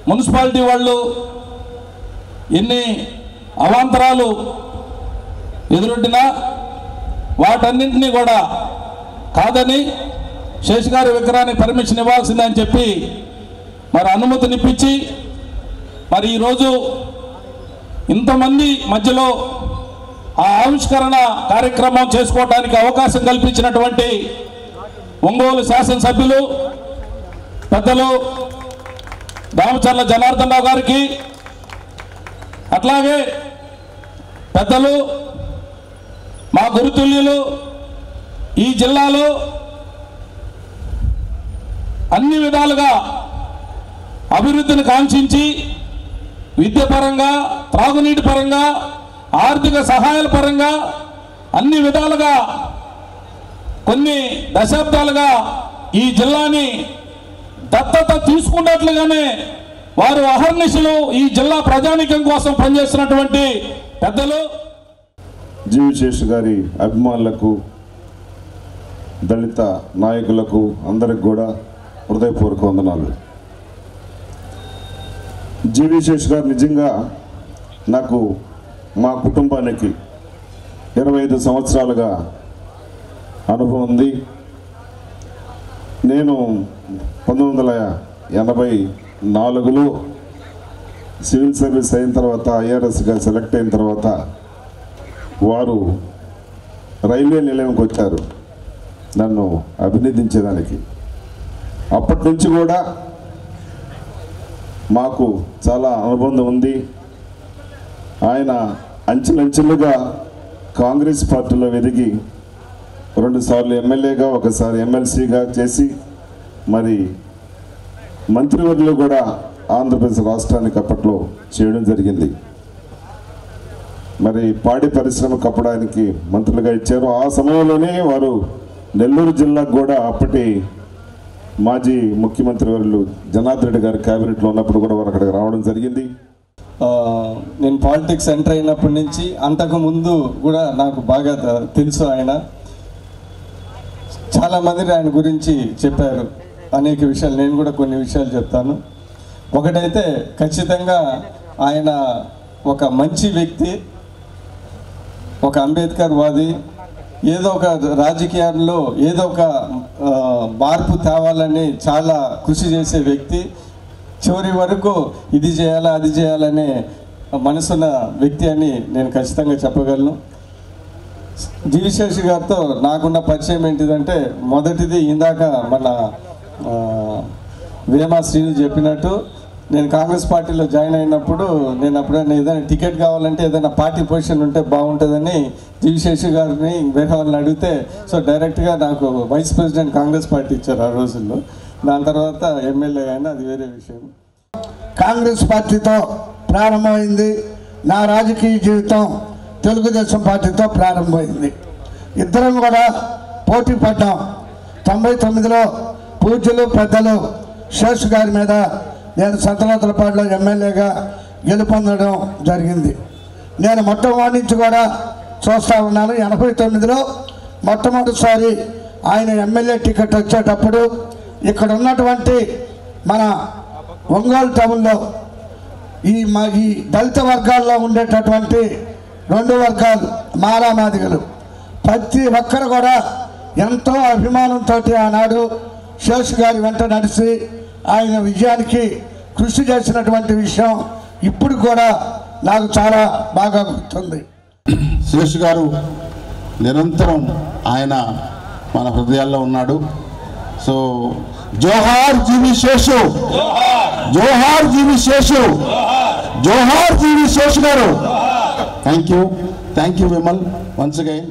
మున్సిపాలిటీ వాళ్ళు ఎన్ని అవాంతరాలు ఎదురొడ్డినా వాటన్నింటినీ కూడా కాదని శేషగారి విగ్రహానికి పర్మిషన్ ఇవ్వాల్సిందని చెప్పి మరి అనుమతినిప్పించి మరి ఈరోజు ఇంతమంది మధ్యలో ఆ ఆవిష్కరణ కార్యక్రమం చేసుకోవడానికి అవకాశం కల్పించినటువంటి ఒంగోలు శాసనసభ్యులు పెద్దలు దామచర్ల జనార్దన్ రావు గారికి అట్లాగే పెద్దలు మా గురుతుల్యులు ఈ జిల్లాలో అన్ని విధాలుగా అభివృద్ధిని కాంక్షించి విద్య పరంగా త్రాగునీటి పరంగా ఆర్థిక సహాయాల పరంగా అన్ని విధాలుగా కొన్ని దశాబ్దాలుగా ఈ జిల్లాని దత్తత తీసుకున్నట్లుగానే వారు అహర్నిశలు ఈ జిల్లా ప్రజానికం కోసం పనిచేస్తున్నటువంటి పెద్దలు జీవిశేష్ గారి అభిమానులకు దళిత నాయకులకు అందరికి కూడా హృదయపూర్వక వందనాలు. జీవిశేష్ గారు నిజంగా నాకు మా కుటుంబానికి ఇరవై ఐదు సంవత్సరాలుగా అనుభవం ఉంది. నేను పంతొమ్మిది వందల ఎనభై నాలుగులో సివిల్ సర్వీస్ అయిన తర్వాత ఐఆర్ఎస్గా సెలెక్ట్ అయిన తర్వాత వారు రైల్వే నిలయంకి వచ్చారు నన్ను అభినందించేదానికి. అప్పటి నుంచి కూడా మాకు చాలా అనుబంధం ఉంది. ఆయన అంచెలంచెలుగా కాంగ్రెస్ పార్టీలో ఎదిగి రెండుసార్లు ఎమ్మెల్యేగా ఒకసారి ఎమ్మెల్సీగా చేసి మరి మంత్రివర్యులు కూడా ఆంధ్రప్రదేశ్ రాష్ట్రానికి అప్పట్లో చేయడం జరిగింది. మరి పాడి పరిశ్రమ కప్పడానికి మంత్రులుగా ఇచ్చారు. ఆ సమయంలోనే వారు నెల్లూరు జిల్లాకు కూడా అప్పటి మాజీ ముఖ్యమంత్రి వర్యులు జనార్దన్ రెడ్డి గారి క్యాబినెట్లో ఉన్నప్పుడు కూడా వారు అక్కడికి రావడం జరిగింది. నేను పాలిటిక్స్ ఎంటర్ అయినప్పటి నుంచి అంతకు ముందు కూడా నాకు బాగా తెలుసు ఆయన. చాలామంది ఆయన గురించి చెప్పారు. అనేక విషయాలు. నేను కూడా కొన్ని విషయాలు చెప్తాను. ఒకటైతే ఖచ్చితంగా ఆయన ఒక మంచి వ్యక్తి. ఒక అంబేద్కర్ వాది ఏదో ఒక రాజకీయాల్లో ఏదో ఒక మార్పు తేవాలని చాలా కృషి చేసే వ్యక్తి. చివరి వరకు ఇది చేయాలా అది చేయాలనే మనసున్న వ్యక్తి అని నేను ఖచ్చితంగా చెప్పగలను. జీవిశేషి గారితో నాకున్న పరిచయం ఏంటిదంటే మొదటిది ఇందాక మన ఆ, వేమా శ్రీని చెప్పినట్టు నేను కాంగ్రెస్ పార్టీలో జాయిన్ అయినప్పుడు నేను అప్పుడైనా ఏదైనా టికెట్ కావాలంటే ఏదైనా పార్టీ పొజిషన్ ఉంటే బాగుంటుందని జీవిశేషి గారిని వేరే వాళ్ళని అడిగితే సో డైరెక్ట్గా నాకు వైస్ ప్రెసిడెంట్ కాంగ్రెస్ పార్టీ ఇచ్చారు ఆ రోజుల్లో. దాని తర్వాత ఎమ్మెల్యే అయినా అది వేరే విషయం. కాంగ్రెస్ పార్టీతో ప్రారంభమైంది. నా రాజకీయ జీవితం తెలుగుదేశం పార్టీతో ప్రారంభమైంది. ఇద్దరం కూడా పోటీ పడ్డాం. తొంభై తొమ్మిదిలో పూజలు పెద్దలు శేషు గారి మీద నేను సంతనోతలపాడులో ఎమ్మెల్యేగా గెలుపొందడం జరిగింది. నేను మొట్టమొదటి నుంచి కూడా చూస్తూ ఉన్నాను. ఎనభై తొమ్మిదిలో మొట్టమొదటిసారి ఆయన ఎమ్మెల్యే టికెట్ వచ్చేటప్పుడు ఇక్కడ ఉన్నటువంటి మన ఒంగోలు టౌన్లో ఈ మా ఈ దళిత వర్గాల్లో ఉండేటటువంటి రెండు వర్గాలు మారామాదిగలు ప్రతి ఒక్కరు కూడా ఎంతో అభిమానంతో ఆనాడు శేషు గారి వెంట నడిచి ఆయన విజయానికి కృషి చేసినటువంటి విషయం ఇప్పుడు కూడా నాకు చాలా బాగా గుర్తుంది. శేష్ గారు నిరంతరం ఆయన మన హృదయాల్లో ఉన్నాడు. సో జోహార్ జీవి శేషు. జోహార్ జీవి శేషు. జోహార్ జీవి శేషు గారు. Thank you thank you Vimal once again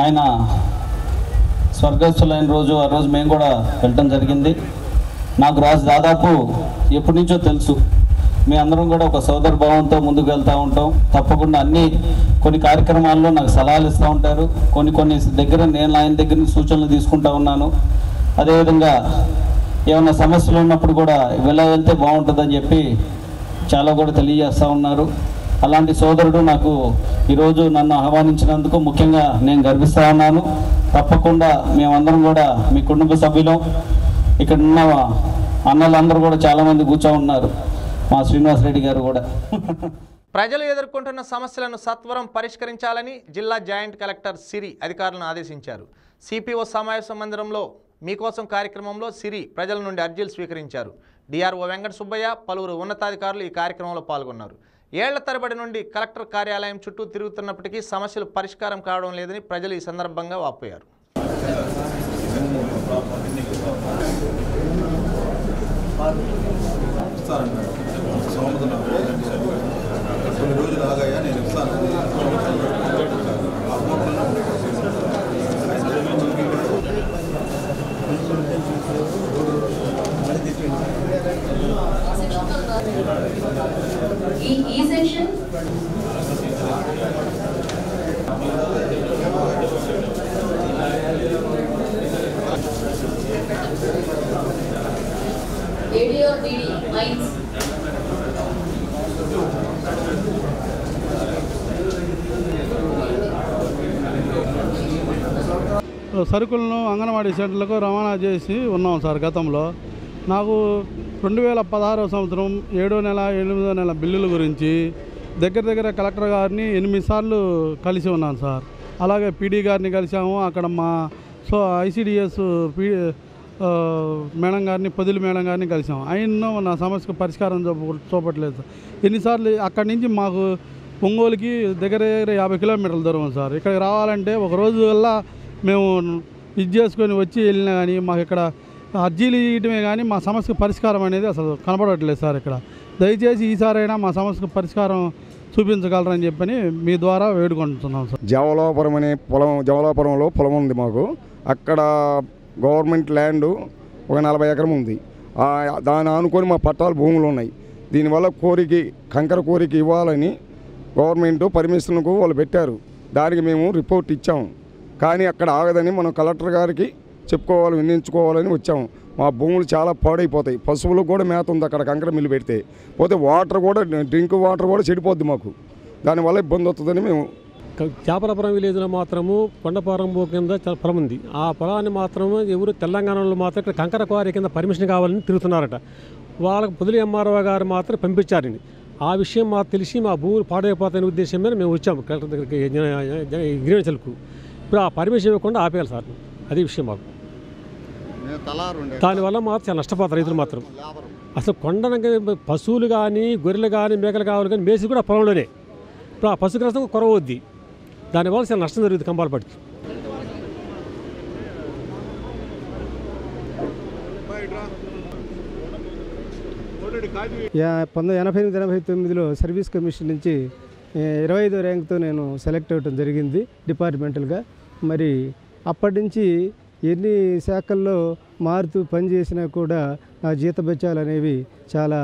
ఆయన స్వర్గస్థులైన రోజు ఆ రోజు మేము కూడా వెళ్ళటం జరిగింది. నాకు రాజు దాదాపు ఎప్పటి నుంచో తెలుసు. మీ అందరం కూడా ఒక సోదర భావంతో ముందుకు వెళ్తూ ఉంటాం. తప్పకుండా అన్ని కొన్ని కార్యక్రమాల్లో నాకు సలహాలు ఇస్తూ ఉంటారు. కొన్ని కొన్ని దగ్గర నేను ఆయన దగ్గర సూచనలు తీసుకుంటా ఉన్నాను. అదేవిధంగా ఏమైనా సమస్యలు ఉన్నప్పుడు కూడా వెళ్ళ వెళ్తే బాగుంటుందని చెప్పి చాలా కూడా తెలియజేస్తూ ఉన్నారు. అలాంటి సోదరుడు నాకు ఈరోజు నన్ను ఆహ్వానించినందుకు ముఖ్యంగా నేను గర్విస్తా ఉన్నాను. తప్పకుండా మేమందరం కూడా మీ కుటుంబ సభ్యులం. ఇక్కడ ఉన్న అన్నలందరూ కూడా చాలామంది కూర్చో ఉన్నారు. మా శ్రీనివాసరెడ్డి గారు కూడా. ప్రజలు ఎదుర్కొంటున్న సమస్యలను సత్వరం పరిష్కరించాలని జిల్లా జాయింట్ కలెక్టర్ సిరి అధికారులను ఆదేశించారు. సిపిఓ సమావేశ మందిరంలో మీకోసం కార్యక్రమంలో సిరి ప్రజల నుండి అర్జీలు స్వీకరించారు. డిఆర్ఓ వెంకట సుబ్బయ్య పలువురు ఉన్నతాధికారులు ఈ కార్యక్రమంలో పాల్గొన్నారు. ఏళ్ళ తరబడి నుండి కలెక్టర్ కార్యాలయం చుట్టూ తిరుగుతున్నప్పటికీ సమస్యలు పరిష్కారం కావడం లేదని ప్రజలు ఈ సందర్భంగా వాపోయారు కొన్ని రోజులు ఆగాయా నేను ఇస్తాను ఆ ఫోటోలను ఈ ఈ సెక్షన్ మైన్స్ సరుకులను అంగన్వాడీ సెంటర్లకు రవాణా చేసి ఉన్నాం సార్ గతంలో. నాకు రెండు వేల పదహారో సంవత్సరం ఏడో నెల ఎనిమిదో నెల బిల్లుల గురించి దగ్గర దగ్గర కలెక్టర్ గారిని ఎనిమిది సార్లు కలిసి ఉన్నాను సార్. అలాగే పీడీ గారిని కలిసాము అక్కడ మా సో ఐసిడిఎస్ పీ మేడం గారిని పొదిలి మేడం గారిని కలిసాము ఆయన నా సమస్యకు పరిష్కారం చూప చూపట్లేదు ఎన్నిసార్లు అక్కడి నుంచి మాకు ఒంగోలుకి దగ్గర దగ్గర యాభై కిలోమీటర్ల దూరం సార్. ఇక్కడికి రావాలంటే ఒక రోజు వల్ల మేము ఇది చేసుకొని వచ్చి వెళ్ళినా కానీ మాకు ఇక్కడ అర్జీలు ఇవ్వటమే కానీ మా సమస్యకు పరిష్కారం అనేది అసలు కనపడట్లేదు సార్ ఇక్కడ. దయచేసి ఈసారైనా మా సమస్యకు పరిష్కారం చూపించగలరని చెప్పని మీ ద్వారా వేడుకుంటున్నాం సార్. జవలాపురం అనే పొలం జవలాపురంలో పొలం ఉంది మాకు. అక్కడ గవర్నమెంట్ ల్యాండ్ ఒక నలభై ఎకరం ఉంది. దాన్ని ఆనుకొని మా పట్టాలు భూములు ఉన్నాయి. దీనివల్ల కోరికి కంకర కోరిక ఇవ్వాలని గవర్నమెంట్ పర్మిషన్కు వాళ్ళు పెట్టారు. దానికి మేము రిపోర్ట్ ఇచ్చాము. కానీ అక్కడ ఆగదని మనం కలెక్టర్ గారికి చెప్పుకోవాలి వినించుకోవాలని వచ్చాము. మా భూములు చాలా పాడైపోతాయి. పశువులకు కూడా మేత ఉంది అక్కడ కంకర మిల్లు పెడితే. పోతే వాటర్ కూడా డ్రింక్ వాటర్ కూడా చెడిపోద్ది మాకు. దానివల్ల ఇబ్బంది అవుతుందని మేము చేపలపురం విలేజ్లో మాత్రము కొండపారం భూ కింద చాలా పొలం ఉంది. ఆ పొలాన్ని మాత్రము ఎవరు తెలంగాణలో మాత్రం ఇక్కడ కంకర క్వారీ కింద పర్మిషన్ కావాలని తిరుగుతున్నారట. వాళ్ళకు పొదులు ఎంఆర్ఓ గారు మాత్రం పంపించారని ఆ విషయం మాకు తెలిసి మా భూములు పాడైపోతాయనే ఉద్దేశం మీద మేము వచ్చాము కలెక్టర్ దగ్గరికి గిరిజనచలకు ఇప్పుడు ఆ పర్మిషన్ ఇవ్వకుండా ఆపేయాలి సార్. అది విషయం మాకు. దానివల్ల మాత్రం చాలా నష్టపోతారు రైతులు మాత్రం. అసలు కొండనకి పశువులు కానీ గొర్రెలు కానీ మేకలు కావాలి కానీ మేసి కూడా పొలంలోనే. ఇప్పుడు ఆ పశుగ్రస్తం కొరవద్ది. దానివల్ల చాలా నష్టం జరుగుతుంది కంపాలపడికి యా పంతొమ్మిది ఎనభై ఎనిమిది ఎనభై తొమ్మిదిలో సర్వీస్ కమిషన్ నుంచి ఇరవై ఐదో ర్యాంక్తో నేను సెలెక్ట్ అవ్వటం జరిగింది డిపార్ట్మెంటల్గా. మరి అప్పటి నుంచి ఎన్ని శాఖల్లో మారుతూ పనిచేసినా కూడా నా జీతభత్యాలు అనేవి చాలా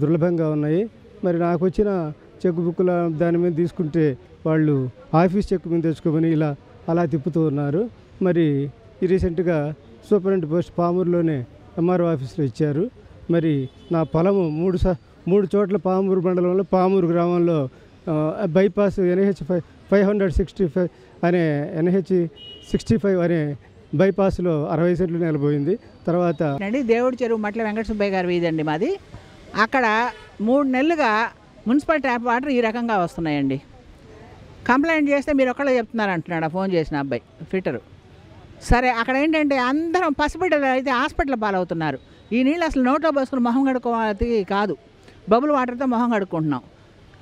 దుర్లభంగా ఉన్నాయి. మరి నాకు వచ్చిన చెక్ బుక్ల దాని మీద తీసుకుంటే వాళ్ళు ఆఫీస్ చెక్ మీద తెచ్చుకోమని ఇలా అలా తిప్పుతూ ఉన్నారు. మరి రీసెంట్గా సూపరింటెండెంట్ పోస్ట్ పామూరులోనే ఎంఆర్ఓ ఆఫీస్లో ఇచ్చారు. మరి నా పొలము మూడు స మూడు చోట్ల పామూరు మండలంలో పామూరు గ్రామంలో bypass NH five five hundred sixty five అనే ఎన్హెచ్ సిక్స్టీ ఫైవ్ అనే బైపాస్లో అరవై సెంట్లు నిలబోయింది తర్వాత అండి దేవుడి చెరువు మట్ల వెంకట సుబ్బయ్య గారి వీధండి మాది. అక్కడ మూడు నెలలుగా మున్సిపల్ ట్యాప్ వాటర్ ఈ రకంగా వస్తున్నాయండి. కంప్లైంట్ చేస్తే మీరు ఒక్కళ్ళే చెప్తున్నారు అంటున్నాడు ఫోన్ చేసిన అబ్బాయి ఫిట్టరు సరే అక్కడ ఏంటంటే అందరం పసిబిడ్డలు అయితే హాస్పిటల్ పాలవుతున్నారు. ఈ నీళ్ళు అసలు నోట్లో పోసుకుని మొహం కడుక్కోవాలి కాదు. బబుల్ వాటర్తో మొహం కడుక్కుంటున్నాం.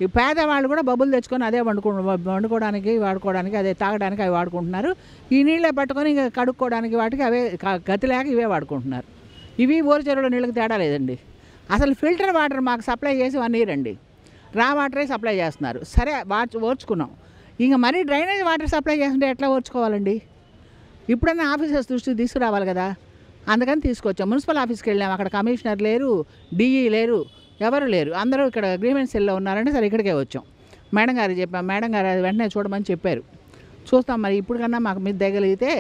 ఈ పేదవాళ్ళు కూడా బబ్బులు తెచ్చుకొని అదే వండుకు వండుకోవడానికి వాడుకోవడానికి అదే తాగడానికి అవి వాడుకుంటున్నారు. ఈ నీళ్ళే పట్టుకొని ఇంకా కడుక్కోవడానికి వాటికి అవే గతి లేక ఇవే వాడుకుంటున్నారు. ఇవి ఊరి చెరువుల నీళ్ళకి తేడా లేదండి. అసలు ఫిల్టర్ వాటర్ మాకు సప్లై చేసి వన్ ఇయర్ అండి. రా వాటరే సప్లై చేస్తున్నారు. సరే వాచ్ ఓర్చుకున్నాం. ఇంకా మరీ డ్రైనేజ్ వాటర్ సప్లై చేస్తుంటే ఎట్లా ఓర్చుకోవాలండి? ఇప్పుడన్నా ఆఫీసర్స్ దృష్టికి తీసుకురావాలి కదా. అందుకని తీసుకొచ్చాం. మున్సిపల్ ఆఫీస్కి వెళ్ళాం. అక్కడ కమిషనర్ లేరు డిఈ లేరు ఎవరు లేరు. అందరూ ఇక్కడ అగ్రిమెంట్ సెల్లో ఉన్నారంటే సరే ఇక్కడికే వచ్చాం. మేడం గారు చెప్పాం మేడం గారు అది వెంటనే చూడమని చెప్పారు. చూస్తాం మరి ఇప్పుడు కన్నా మాకు మీద దగ్గలిగితే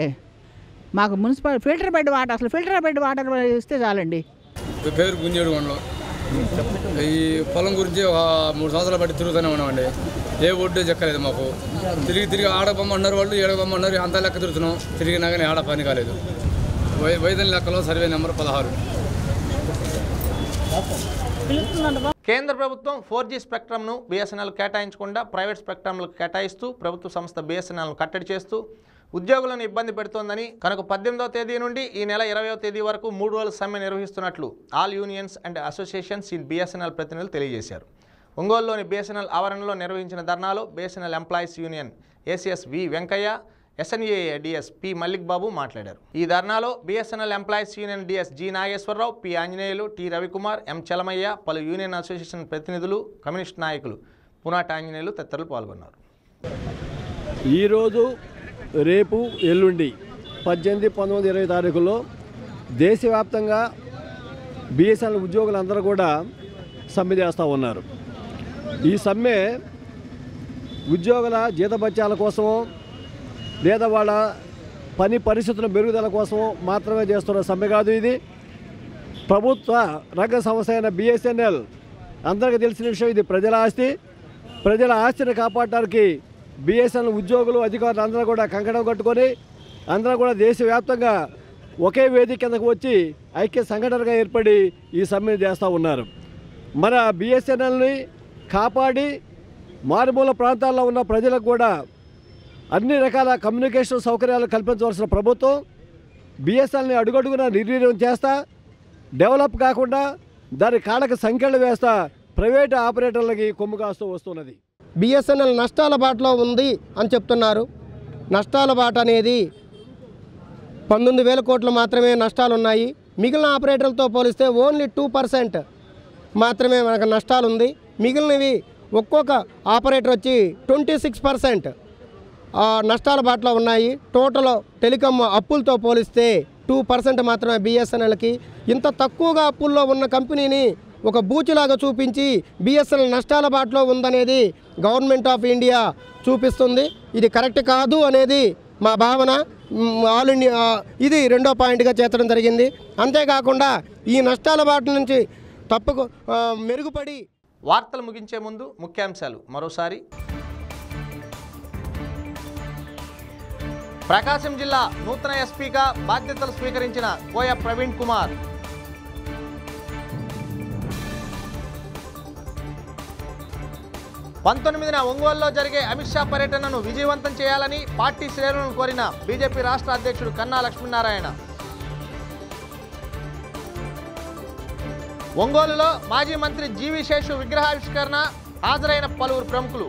మాకు మున్సిపల్ ఫిల్టర్ బెడ్ వాటర్ అసలు ఫిల్టర్ బెడ్ వాటర్ ఇస్తే చాలండి. పేరు గుంజేడుగొండలో ఈ పొలం గురించి ఒక మూడు సంవత్సరాలు బట్టి తిరుగుతూనే ఉన్నామండి. ఏ ఒడ్డు చెక్కలేదు మాకు. తిరిగి తిరిగి ఆడ బొమ్మన్నారు వాళ్ళు ఏడ బొమ్మన్నారు అంతా లెక్క తిరుగుతున్నాం. తిరిగినా కానీ ఆడ పని కాలేదు. వై వైద్యం లెక్కలో సర్వే నెంబర్ పదహారు. కేంద్ర ప్రభుత్వం ఫోర్ జీ స్పెక్ట్రమ్ను బీఎస్ఎన్ఎల్ కేటాయించకుండా ప్రైవేట్ స్పెక్ట్రమ్లకు కేటాయిస్తూ ప్రభుత్వ సంస్థ బీఎస్ఎన్ఎల్ను కట్టడి చేస్తూ ఉద్యోగులను ఇబ్బంది పెడుతోందని కనుక పద్దెనిమిదవ తేదీ నుండి ఈ నెల ఇరవయో తేదీ వరకు మూడు రోజుల సమ్మె నిర్వహిస్తున్నట్లు all unions and associations in BSNL ప్రతినిధులు తెలియజేశారు. ఒంగోలులోని బీఎస్ఎన్ఎల్ ఆవరణలో నిర్వహించిన ధర్నాలో BSNL employees union ACS V Venkaiah SNA DS P Mallik Babu మాట్లాడారు. ఈ ధర్నాలో BSNL employees union DS G Nageswararao P Anjaneyulu T Ravikumar M Chalamaiah పలు యూనియన్ అసోసియేషన్ ప్రతినిధులు కమ్యూనిస్ట్ నాయకులు పునాట ఆంజనేయులు తదితరులు పాల్గొన్నారు. ఈరోజు రేపు ఎల్లుండి పద్దెనిమిది పంతొమ్మిది ఇరవై తారీఖులో దేశవ్యాప్తంగా బిఎస్ఎన్ఎల్ ఉద్యోగులందరూ కూడా సమ్మె చేస్తూ ఉన్నారు. ఈ సమ్మె ఉద్యోగుల జీతభత్యాల కోసమో లేదా వాళ్ళ పని పరిస్థితుల మెరుగుదల కోసం మాత్రమే చేస్తున్న సమ్మె కాదు ఇది. ప్రభుత్వ రంగ సంస్థ అయిన బిఎస్ఎన్ఎల్ అందరికీ తెలిసిన విషయం ఇది. ప్రజల ఆస్తి ప్రజల ఆస్తిని కాపాడటానికి బిఎస్ఎన్ఎల్ ఉద్యోగులు అధికారులు అందరూ కూడా కంకణం కట్టుకొని అందరూ కూడా దేశవ్యాప్తంగా ఒకే వేదిక కిందకు వచ్చి ఐక్య సంఘటనగా ఏర్పడి ఈ సమ్మెను చేస్తూ ఉన్నారు. మన బిఎస్ఎన్ఎల్ని కాపాడి మారుమూల ప్రాంతాల్లో ఉన్న ప్రజలకు కూడా అన్ని రకాల కమ్యూనికేషన్ సౌకర్యాలు కల్పించవలసిన ప్రభుత్వం బిఎస్ఎల్ని అడుగడుగున నిర్వీర్యం చేస్తా డెవలప్ కాకుండా దాని కాళ్ళకి సంఖ్యలు వేస్తా ప్రైవేటు ఆపరేటర్లకి కొమ్ము కాస్తూ వస్తున్నది. బిఎస్ఎన్ఎల్ నష్టాల బాటలో ఉంది అని చెప్తున్నారు. నష్టాల బాట అనేది పంతొమ్మిది వేల కోట్లు మాత్రమే నష్టాలు ఉన్నాయి మిగిలిన ఆపరేటర్లతో పోలిస్తే ఓన్లీ టూ పర్సెంట్ మాత్రమే మనకు నష్టాలు ఉంది మిగిలినవి ఒక్కొక్క ఆపరేటర్ వచ్చి ట్వంటీ సిక్స్ పర్సెంట్ నష్టాల బాటలో ఉన్నాయి. టోటల్ టెలికాం అప్పులతో పోలిస్తే టూ పర్సెంట్ మాత్రమే బిఎస్ఎన్ఎల్కి. ఇంత తక్కువగా అప్పుల్లో ఉన్న కంపెనీని ఒక బూచిలాగా చూపించి బిఎస్ఎన్ఎల్ నష్టాల బాటలో ఉందనేది గవర్నమెంట్ ఆఫ్ ఇండియా చూపిస్తుంది. ఇది కరెక్ట్ కాదు అనేది మా భావన. ఆల్ ఇండియా ఇది రెండో పాయింట్గా చేర్చడం జరిగింది. అంతేకాకుండా ఈ నష్టాల బాట నుంచి తప్పుకు మెరుగుపడి వార్తలు ముగించే ముందు ముఖ్యాంశాలు. మరోసారి ప్రకాశం జిల్లా నూతన ఎస్పీగా బాధ్యతలు స్వీకరించిన కోయ ప్రవీణ్ కుమార్. పంతొమ్మిదిన ఒంగోలులో జరిగే అమిత్ షా పర్యటనను విజయవంతం చేయాలని పార్టీ శ్రేణులను కోరిన బీజేపీ రాష్ట్ర అధ్యక్షుడు కన్నా లక్ష్మీనారాయణ. ఒంగోలులో మాజీ మంత్రి జీవి శేషు విగ్రహావిష్కరణ హాజరైన పలువురు ప్రముఖులు.